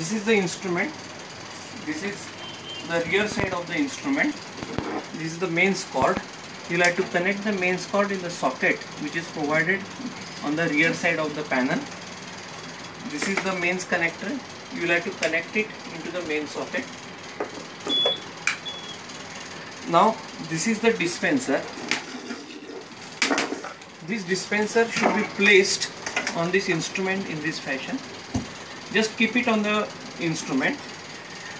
this is the instrument. This is the rear side of the instrument. This is the mains cord. You'll have to connect the mains cord in the socket which is provided on the rear side of the panel. This is the mains connector. You will have to connect it into the main socket. Now this is the dispenser. This dispenser should be placed on this instrument in this fashion just keep it on the instrument.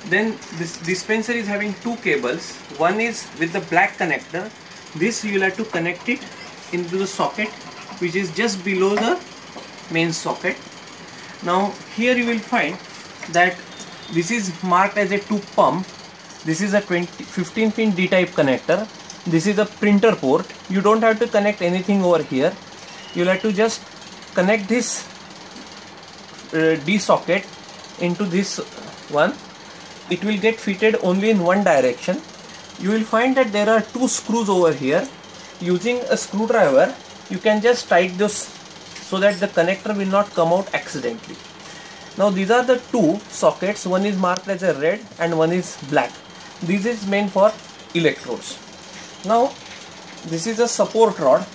Then this dispenser is having two cables. One is with the black connector. This you will have to connect it into the socket which is just below the main socket. Now here you will find that this is marked as a tube pump. This is a 20, 15 pin D-type connector. This is a printer port. You don't have to connect anything over here. You'll have to just connect this Uh, D socket into this one. It will get fitted only in one direction. You will find that there are two screws over here. Using a screwdriver you can just tighten this so that the connector will not come out accidentally. Now these are the two sockets. One is marked as a red and one is black. This is meant for electrodes. Now this is a support rod.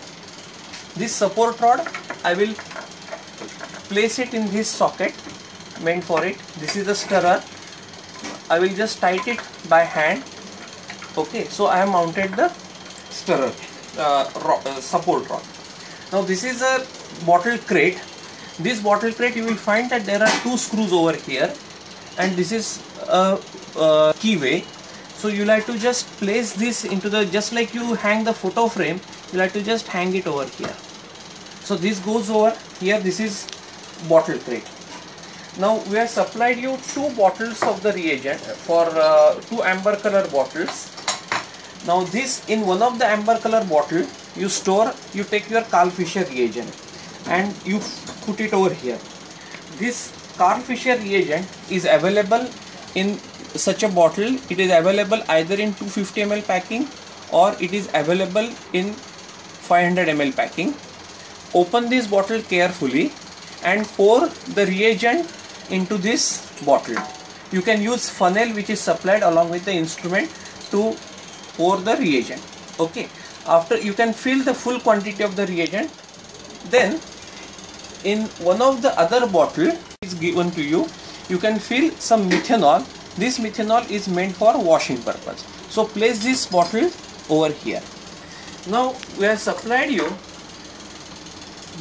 This support rod I will place it in this socket meant for it. This is the stirrer I will just tight it by hand. Okay so I have mounted the stirrer uh, rod, uh, support rod. Now this is a bottle crate. This bottle crate you will find that there are two screws over here and this is a, a keyway. So you'll have to just place this into the just like you hang the photo frame you'll have to just hang it over here. So this goes over here. This is bottle crate now we have supplied you two bottles of the reagent for uh, two amber color bottles. Now this in one of the amber color bottle you store you take your Karl Fischer reagent and you put it over here. This Karl Fischer reagent is available in such a bottle. It is available either in 250 ml packing or it is available in 500 ml packing. Open this bottle carefully and pour the reagent into this bottle. You can use funnel which is supplied along with the instrument to pour the reagent. Okay. After you can fill the full quantity of the reagent. Then in one of the other bottle is given to you. You can fill some methanol. This methanol is meant for washing purpose. So place this bottle over here. Now we have supplied you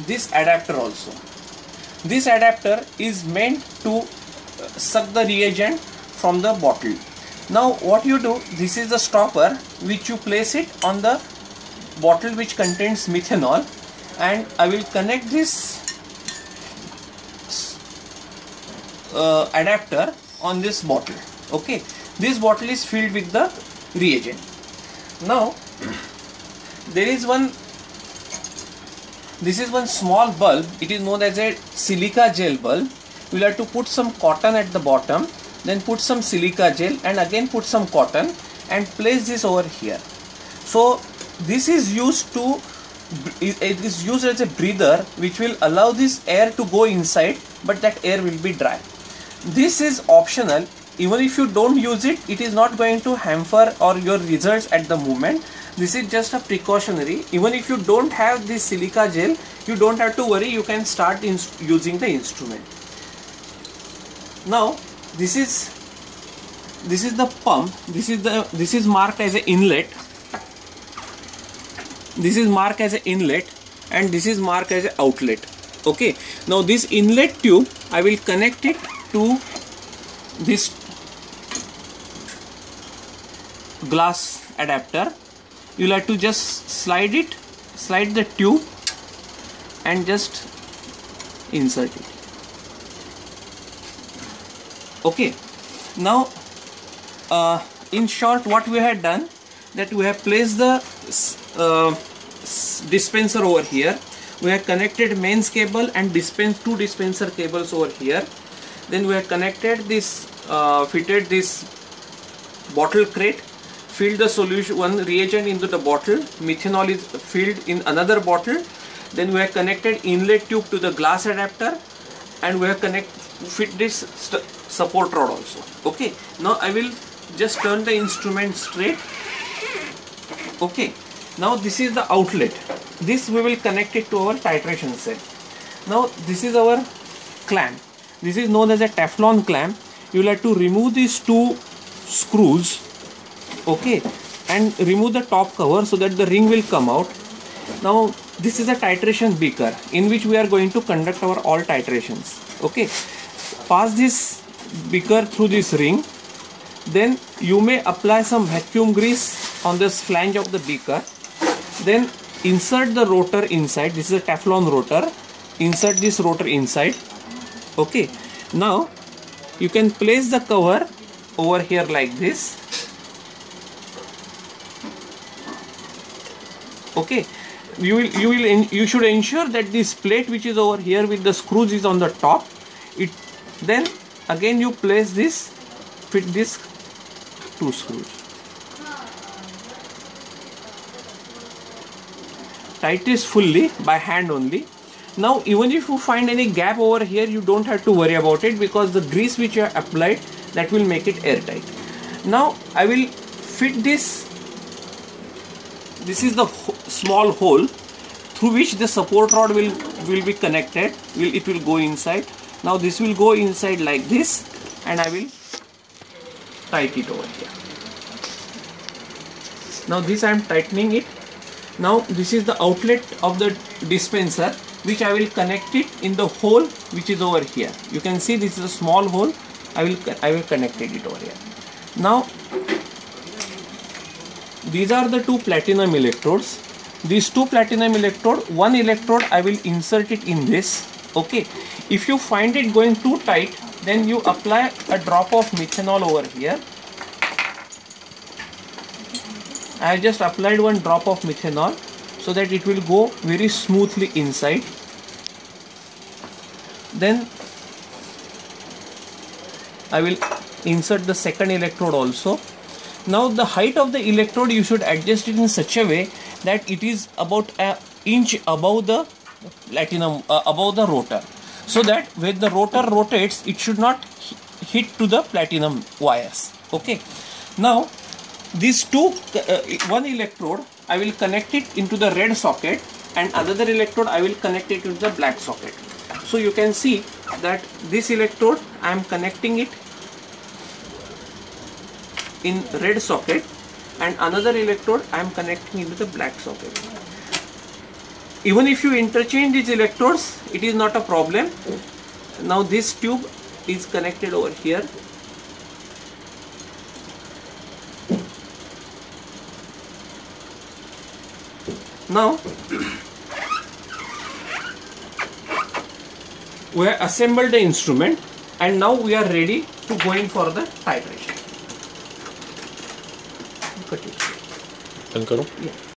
this adapter also this adapter is meant to suck the reagent from the bottle. Now what you do this is the stopper which you place it on the bottle which contains methanol. And I will connect this uh, adapter on this bottle. Okay? This bottle is filled with the reagent. Now there is one this is one small bulb. It is known as a silica gel bulb. You will have to put some cotton at the bottom then put some silica gel and again put some cotton and place this over here. So this is used to it is used as a breather which will allow this air to go inside but that air will be dry. This is optional. Even if you don't use it it is not going to hamper or your results at the moment this is just a precautionary. Even if you don't have this silica gel you don't have to worry. You can start using the instrument. Now this is this is the pump. This is the this is marked as an inlet. This is marked as an inlet and this is marked as an outlet. Okay. Now this inlet tube i will connect it to this glass adapter you'll have to just slide it slide the tube and just insert it. Okay. Now uh, in short what we have done that we have placed the uh, dispenser over here. We have connected mains cable and dispense two dispenser cables over here. Then we have connected this uh, fitted this bottle crate filled the solution one reagent into the bottle. Methanol is filled in another bottle. Then we have connected inlet tube to the glass adapter and we have connect fit this support rod also. Okay now I will just turn the instrument straight. Okay now this is the outlet. This we will connect it to our titration cell now this is our clamp. This is known as a teflon clamp. You will have to remove these two screws okay. And remove the top cover so that the ring will come out. Now this is a titration beaker in which we are going to conduct our all titrations. Okay. Pass this beaker through this ring. Then you may apply some vacuum grease on this flange of the beaker. Then insert the rotor inside. This is a teflon rotor. Insert this rotor inside. Okay. Now you can place the cover over here like this okay. You will you will you should ensure that this plate which is over here with the screws is on the top. It then again you place this fit this two screws. Tight is fully by hand only. Now even if you find any gap over here you don't have to worry about it because the grease which you have applied that will make it airtight. Now I will fit this this is the small hole through which the support rod will will be connected. Will it will go inside. Now this will go inside like this and I will tight it over here. Now this I am tightening it. Now this is the outlet of the dispenser which I will connect it in the hole which is over here. You can see this is a small hole. I will I will connect it over here. Now these are the two platinum electrodes. These two platinum electrode one electrode I will insert it in this okay? If you find it going too tight then you apply a drop of methanol over here. I just applied one drop of methanol so that it will go very smoothly inside. Then I will insert the second electrode also now the height of the electrode you should adjust it in such a way that it is about an inch above the platinum uh, above the rotor. So that when the rotor rotates it should not hit to the platinum wires. Okay? Now these two uh, one electrode I will connect it into the red socket and another electrode I will connect it to the black socket. So you can see that this electrode I am connecting it in red socket and another electrode I am connecting into the black socket. Even if you interchange these electrodes, it is not a problem. Now this tube is connected over here. Now we have assembled the instrument and now we are ready to go in for the titration. Open करो?